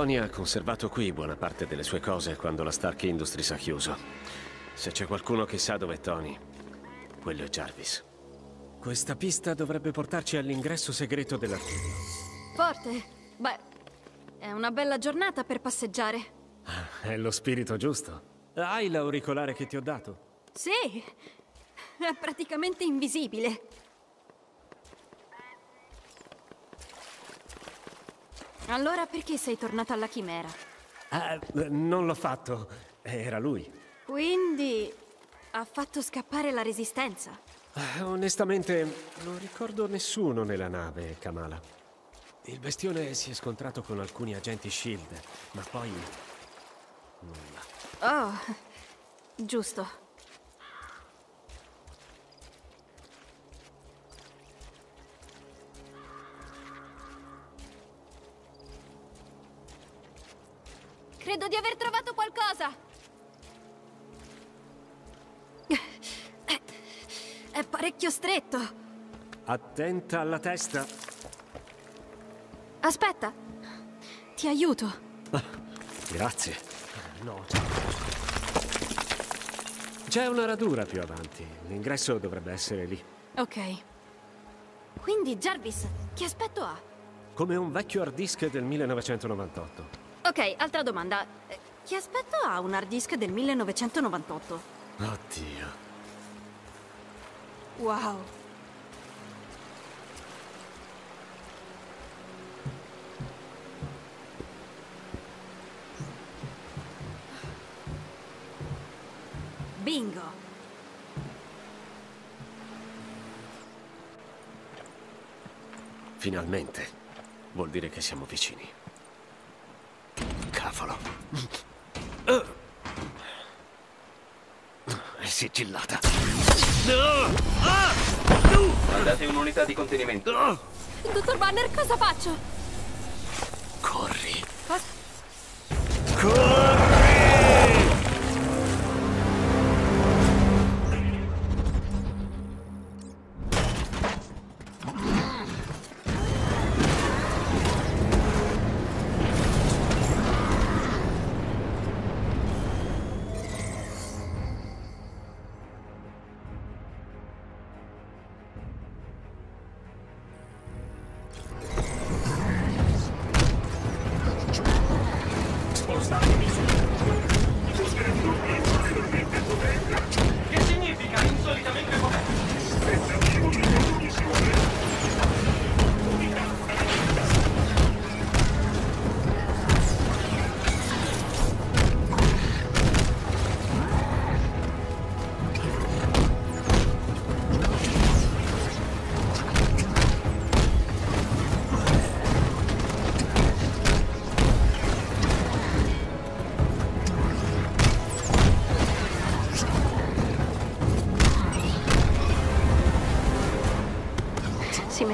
Tony ha conservato qui buona parte delle sue cose quando la Stark Industries ha chiuso. Se c'è qualcuno che sa dove è Tony, quello è Jarvis. Questa pista dovrebbe portarci all'ingresso segreto dell'archivio. Forte. Beh, è una bella giornata per passeggiare. È lo spirito giusto. Hai l'auricolare che ti ho dato? Sì, è praticamente invisibile. Allora perché sei tornato alla chimera? Ah, non l'ho fatto. Era lui. Quindi ha fatto scappare la resistenza. Ah, onestamente, non ricordo nessuno nella nave, Kamala. Il bestione si è scontrato con alcuni agenti SHIELD, ma poi... nulla. Oh, giusto. Credo di aver trovato qualcosa! È parecchio stretto. Attenta alla testa. Aspetta. Ti aiuto. Grazie. No. C'è una radura più avanti. L'ingresso dovrebbe essere lì. Ok. Quindi Jarvis, che aspetto ha? Come un vecchio hard disk del 1998. Ok, altra domanda. Eh, Che aspetto ha un hard disk del 1998? Oddio. Wow. Bingo. Finalmente. Vuol dire che siamo vicini. Cavolo. È sigillata. Mandate un'unità di contenimento. Dottor Banner, cosa faccio? Corri. Cosa? Che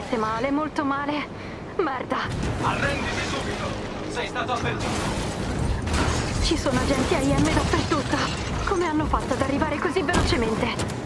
Mette male, molto male. Merda. Arrenditi subito! Sei stato avvertito! Ci sono agenti AIM dappertutto. Come hanno fatto ad arrivare così velocemente?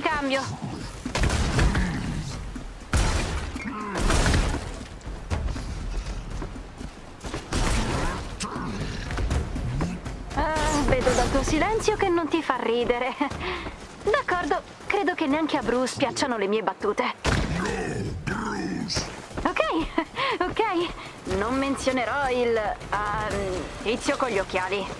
Cambio. Ah, vedo dal tuo silenzio che non ti fa ridere. D'accordo, credo che neanche a Bruce piacciono le mie battute. Ok, ok. Non menzionerò il ehm, tizio con gli occhiali.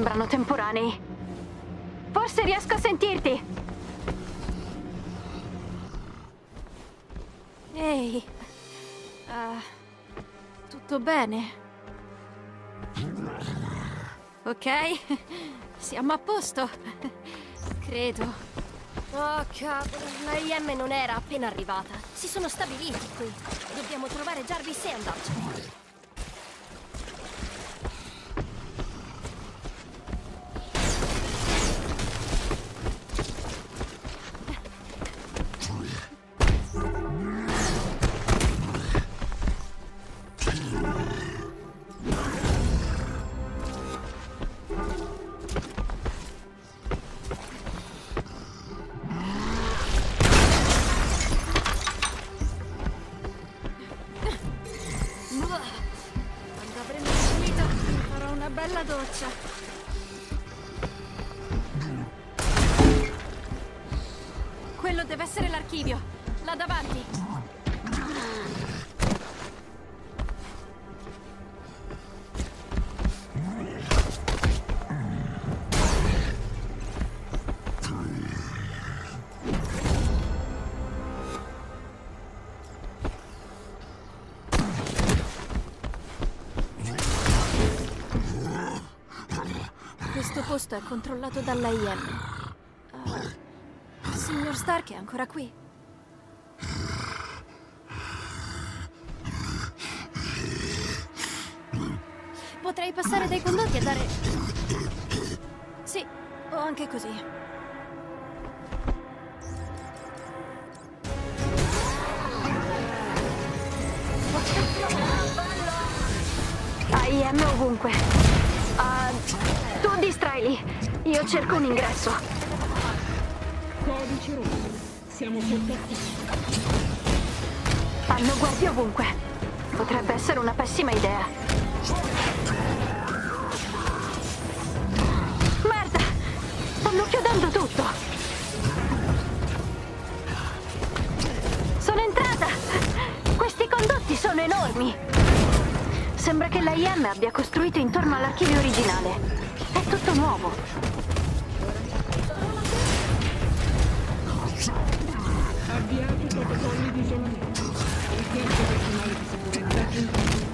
Sembrano temporanei. Forse riesco a sentirti. Ehi. Ah, tutto bene? Ok, siamo a posto. Credo. Oh cavolo, la IM non era appena arrivata. Si sono stabiliti qui. Dobbiamo trovare Jarvis e andarcene. Questo posto è controllato dall'AIM. il signor Stark è ancora qui. Potrei passare dai condotti e dare... Sì, o anche così. AIM ovunque. Tu distraili. Io cerco un ingresso. Codice rosso. Siamo sotto. Hanno guardie ovunque. Potrebbe essere una pessima idea. Merda! Stanno chiudendo tutto! Sono entrata! Questi condotti sono enormi! Sembra che l'AIM abbia costruito intorno all'archivio originale. Tutto nuovo. Avviato protocolli di isolamento. Richiesto personale di sicurezza.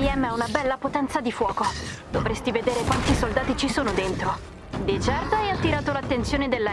La IM ha una bella potenza di fuoco. Dovresti vedere quanti soldati ci sono dentro. Di certo hai attirato l'attenzione della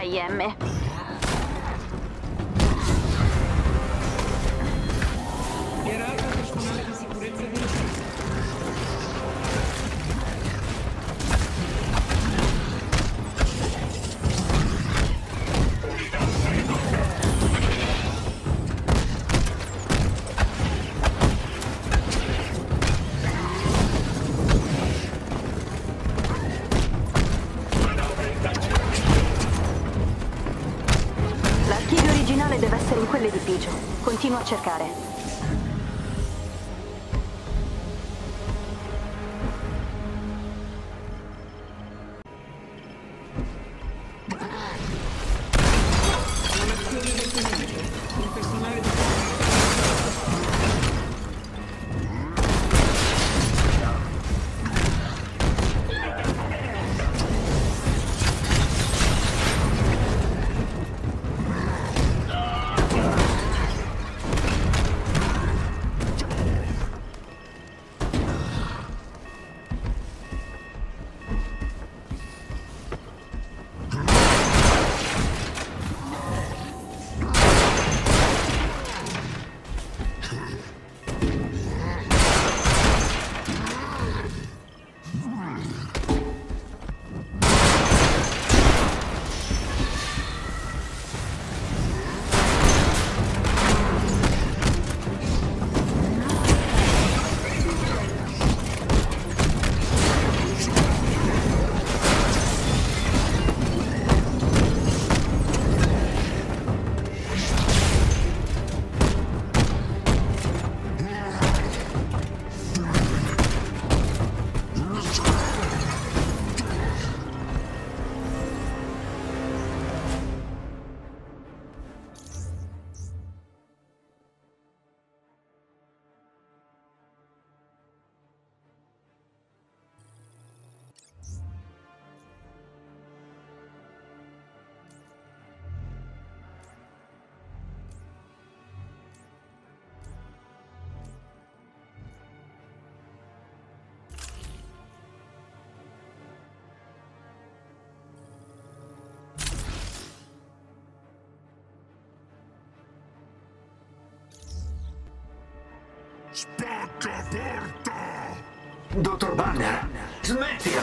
quell'edificio. Continua a cercare. Dottor Banner, smettila!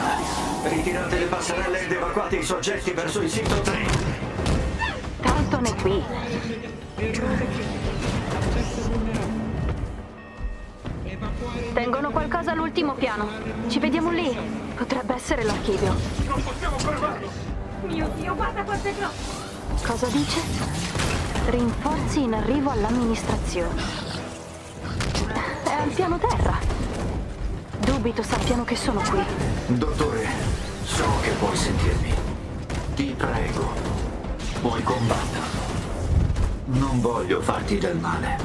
Ritirate le passerelle ed evacuate i soggetti verso il sito 3. Dalton è qui. Tengono qualcosa all'ultimo piano. Ci vediamo lì. Potrebbe essere l'archivio. Non possiamo fermarlo! Mio Dio, guarda quanto è grosso! Cosa dice? Rinforzi in arrivo all'amministrazione. Al piano terra. Dubito sappiano che sono qui. Dottore, so che puoi sentirmi. Ti prego, puoi combatterlo. Non voglio farti del male.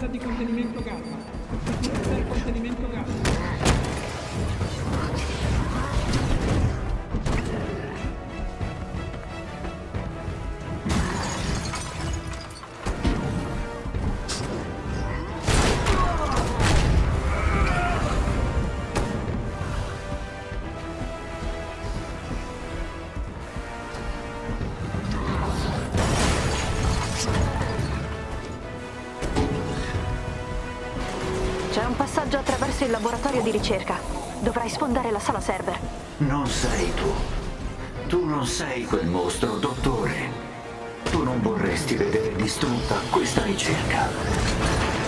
Sicurezza di contenimento gamma. Sicurezza al contenimento gamma. Laboratorio di ricerca. Dovrai sfondare la sala server. Non sei tu. Tu non sei quel mostro, dottore. Tu non vorresti vedere distrutta questa ricerca.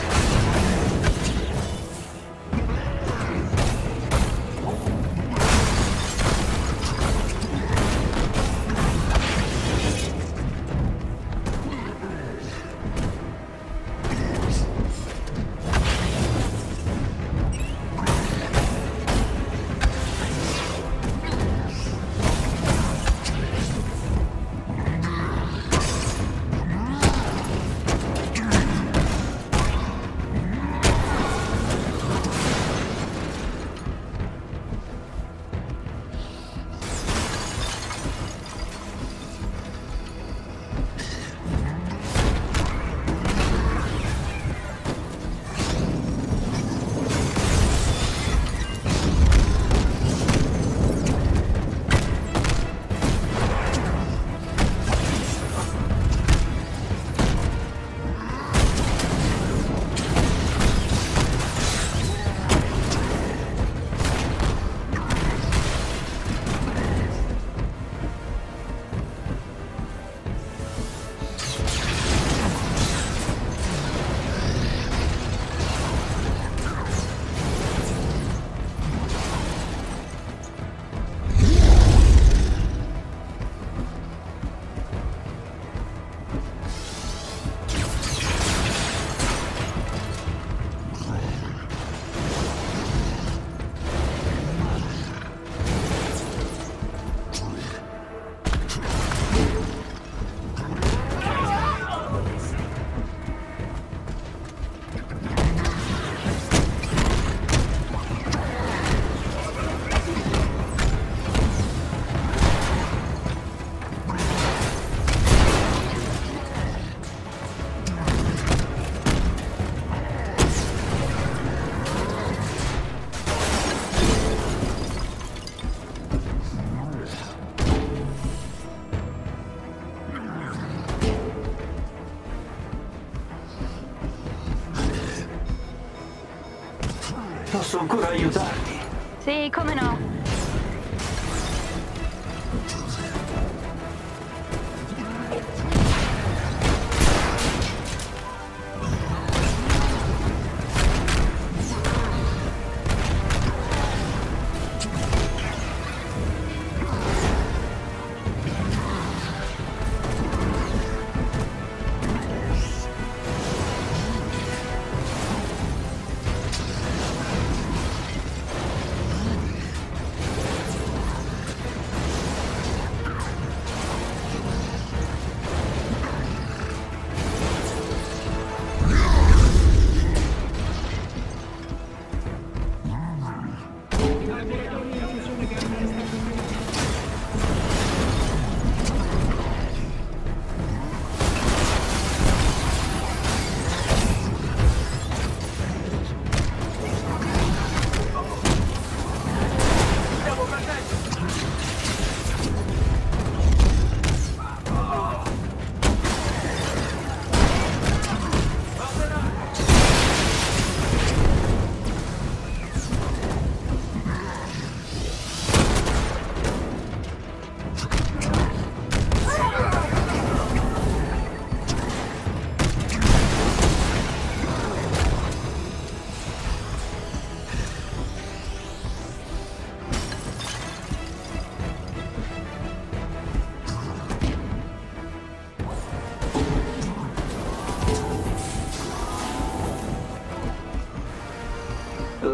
Posso ancora aiutarti? Sì, come no.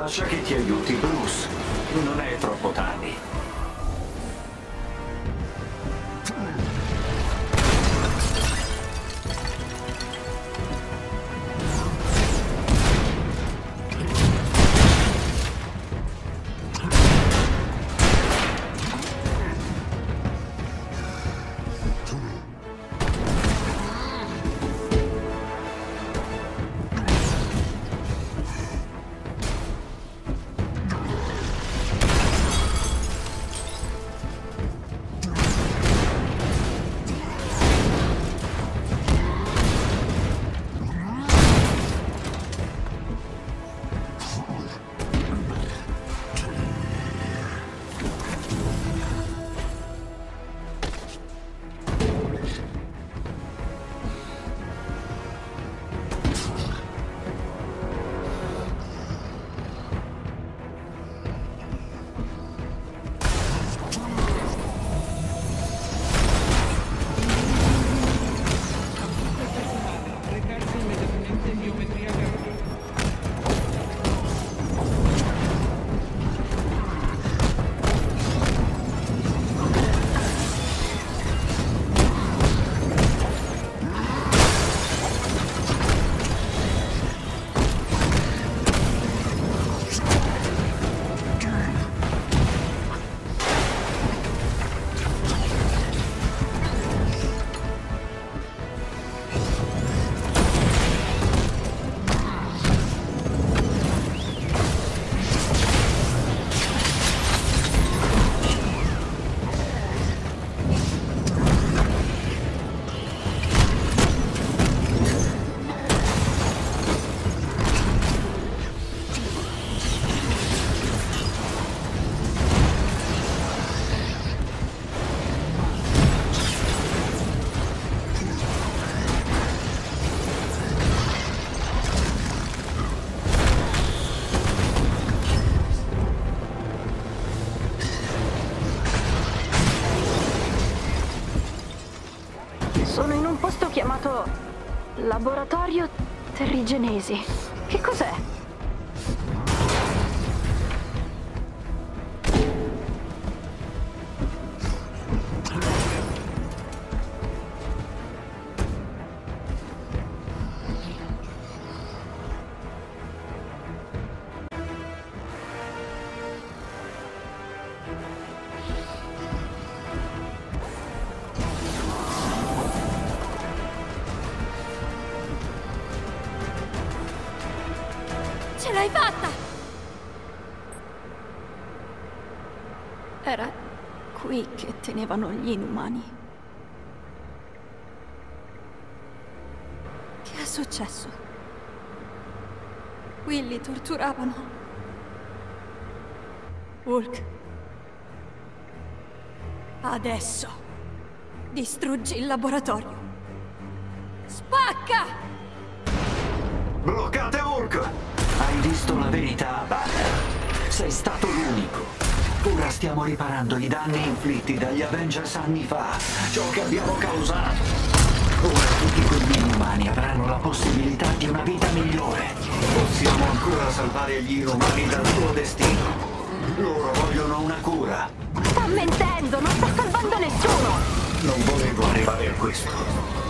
Lascia che ti aiuti, Bruce. Non è troppo chiamato Laboratorio Terrigenesi. Che cos'è? Qui che tenevano gli inumani. Che è successo? Qui li torturavano. Hulk. Adesso distruggi il laboratorio. Spacca! Bloccate Hulk! Hai visto la verità, Banner. Sei stato l'unico. Ora stiamo riparando i danni inflitti dagli Avengers anni fa, ciò che abbiamo causato. Ora tutti quegli inumani avranno la possibilità di una vita migliore. Possiamo ancora salvare gli inumani dal loro destino. Loro vogliono una cura. Sta mentendo, non sta salvando nessuno! Non volevo arrivare a questo.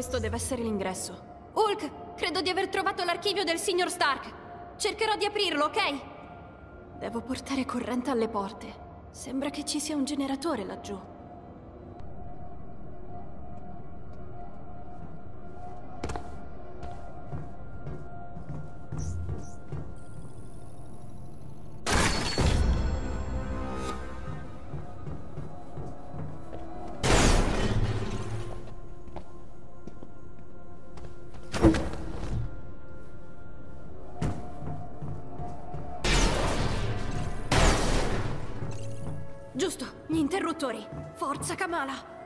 Questo deve essere l'ingresso. Hulk, credo di aver trovato l'archivio del signor Stark. Cercherò di aprirlo, ok? Devo portare corrente alle porte. Sembra che ci sia un generatore laggiù. Forza Kamala.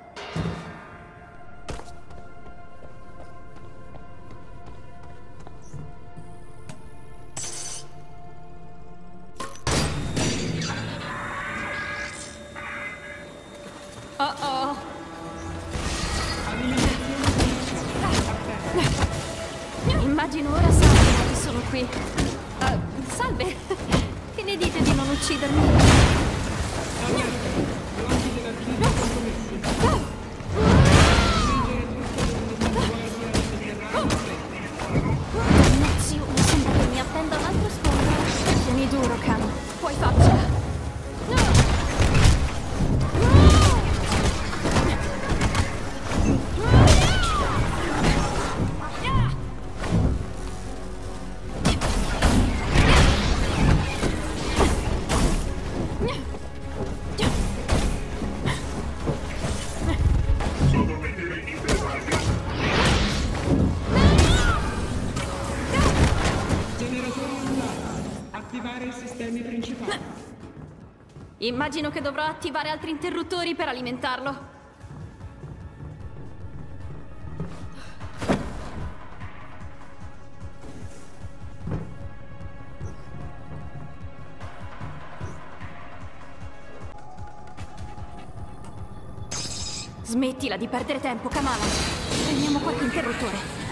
Immagino che dovrò attivare altri interruttori per alimentarlo. Smettila di perdere tempo, Kamala. Prendiamo qualche interruttore.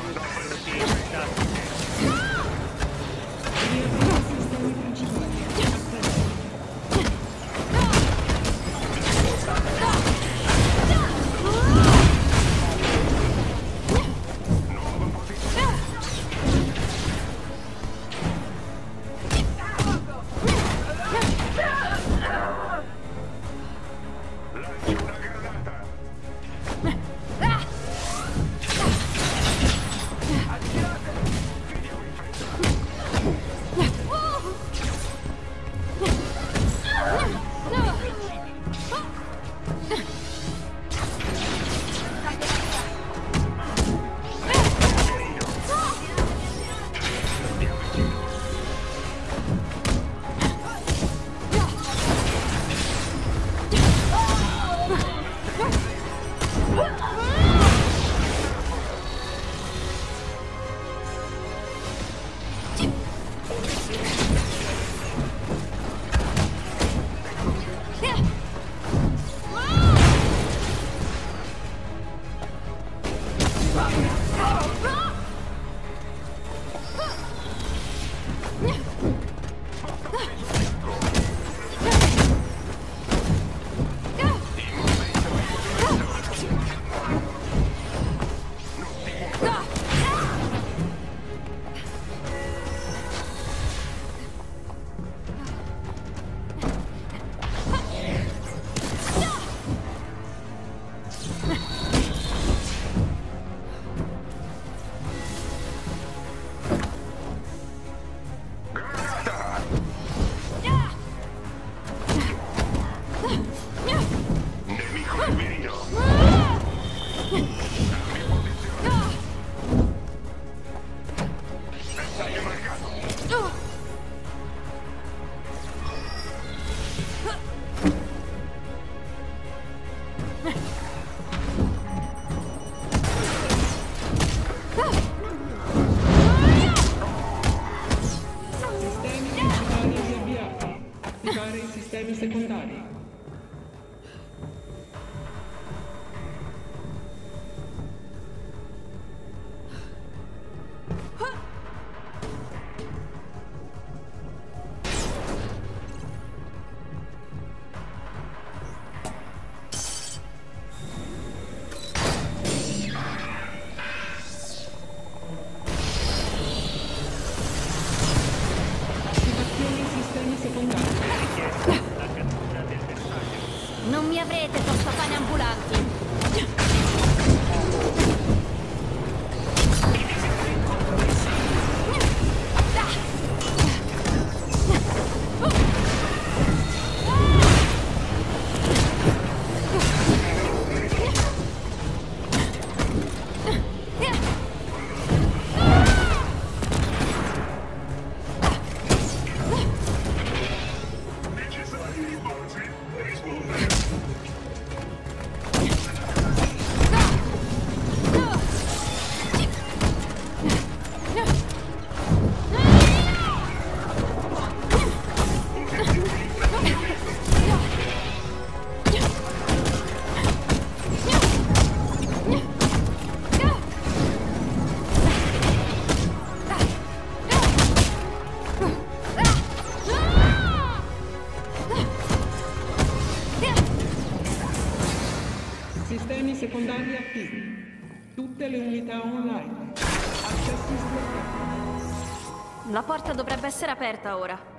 Porta dovrebbe essere aperta ora.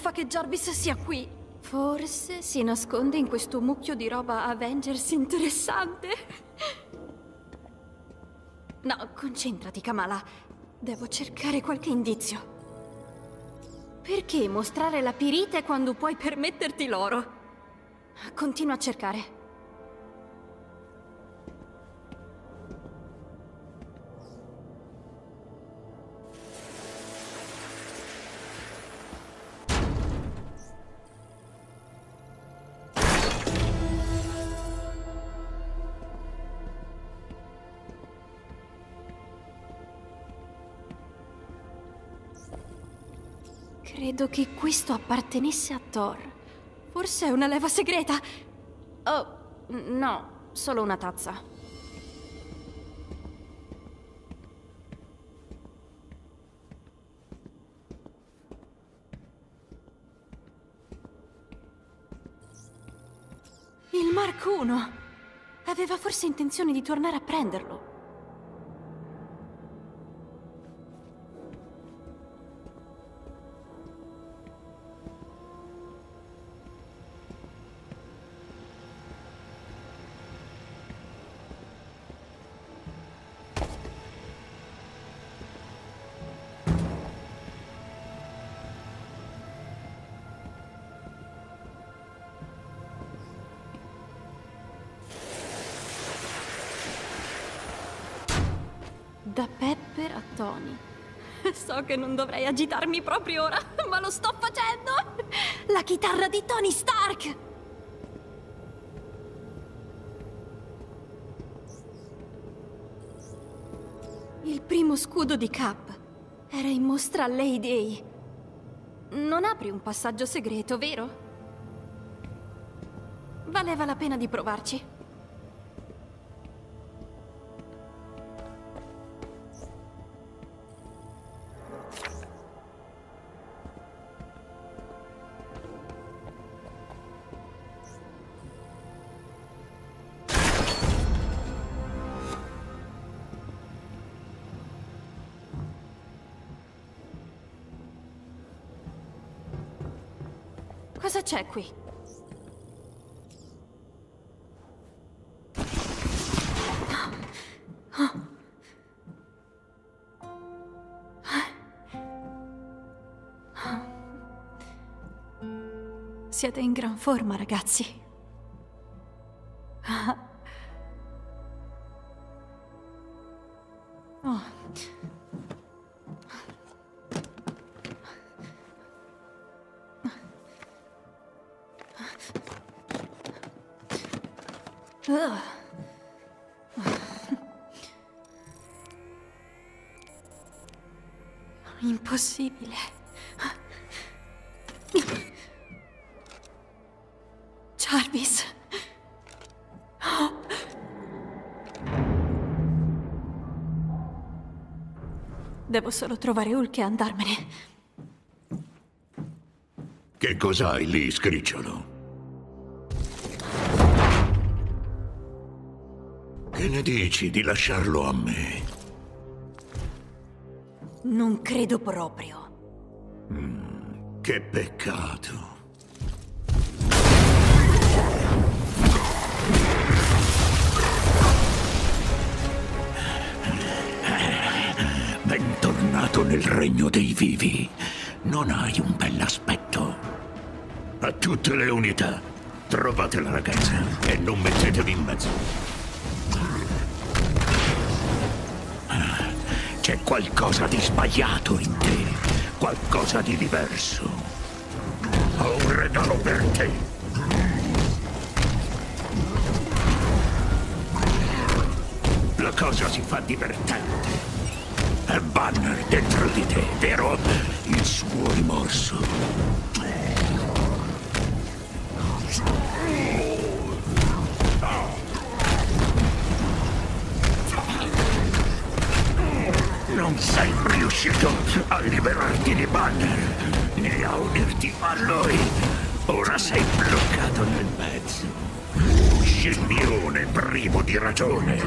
Fa che Jarvis sia qui. Forse si nasconde in questo mucchio di roba Avengers interessante. No, concentrati, Kamala. Devo cercare qualche indizio. Perché mostrare la pirite quando puoi permetterti l'oro? Continua a cercare. Credo che questo appartenesse a Thor. Forse è una leva segreta. Oh, no, solo una tazza. Il Mark 1! Aveva forse intenzione di tornare a prenderlo. So che non dovrei agitarmi proprio ora, ma lo sto facendo! La chitarra di Tony Stark! Il primo scudo di Cap era in mostra a Lady A. Non apri un passaggio segreto, vero? Valeva la pena di provarci. C'è qui? Siete in gran forma, ragazzi. Jarvis. Devo solo trovare Hulk e andarmene. Che cos'hai lì, scricciolo? Che ne dici di lasciarlo a me? Non credo proprio. Che peccato. tornato nel regno dei vivi. Non hai un bell'aspetto. A tutte le unità, trovate la ragazza e non mettetevi in mezzo. C'è qualcosa di sbagliato in te, qualcosa di diverso. Ho un regalo per te. La cosa si fa divertente. Banner dentro di te, vero? Il suo rimorso. Non sei riuscito a liberarti di Banner, né a unirti a lui. Ora sei bloccato nel mezzo. Scimmione privo di ragione.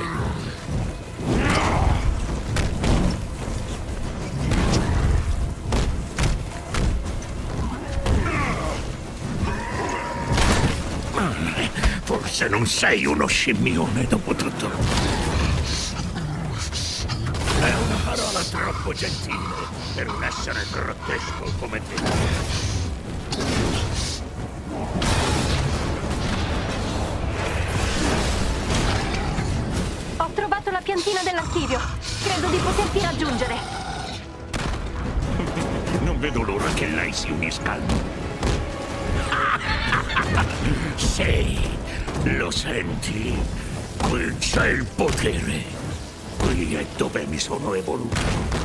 Forse non sei uno scimmione dopo tutto. È una parola troppo gentile per un essere grottesco come te. Ho trovato la piantina dell'archivio. Credo di poterti raggiungere. Non vedo l'ora che lei si unisca al Sì, lo senti? Qui c'è il potere. Qui è dove mi sono evoluto.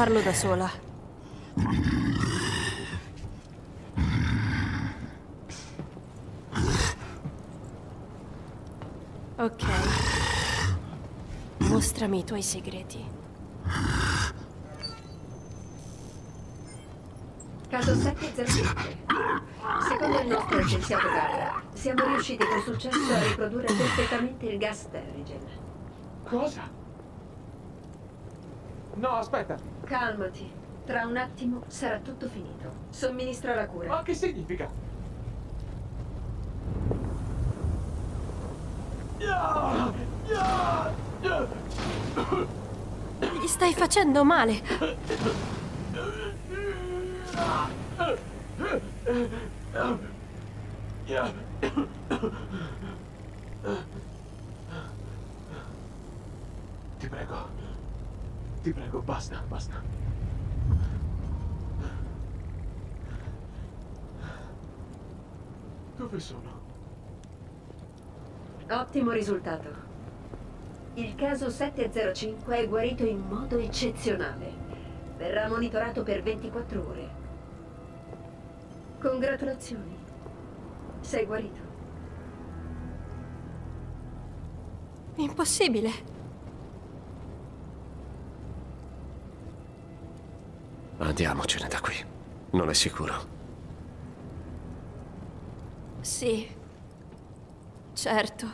Parlo da sola. Ok. Mostrami i tuoi segreti. Caso 705. Secondo il nostro scienziato Garra, siamo riusciti con successo a riprodurre perfettamente il gas Terrigen. Cosa? No, aspetta. Calmati. Tra un attimo sarà tutto finito. Somministra la cura. Ma che significa? Gli stai facendo male. Ti prego. Ti prego, basta, basta. Dove sono? Ottimo risultato. Il caso 705 è guarito in modo eccezionale. Verrà monitorato per 24 ore. Congratulazioni. Sei guarito. Impossibile. Andiamocene da qui. Non è sicuro. Sì. Certo.